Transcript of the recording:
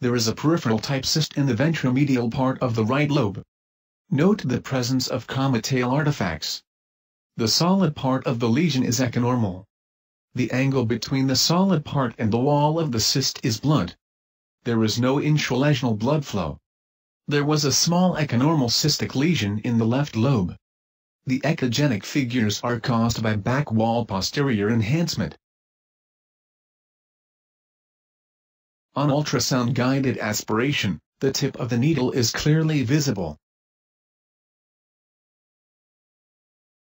there is a peripheral type cyst in the ventromedial part of the right lobe. Note the presence of comet-tail artifacts. The solid part of the lesion is echonormal. The angle between the solid part and the wall of the cyst is blunt. There is no intralesional blood flow. There was a small echonormal cystic lesion in the left lobe. The echogenic figures are caused by back wall posterior enhancement. On ultrasound-guided aspiration, the tip of the needle is clearly visible.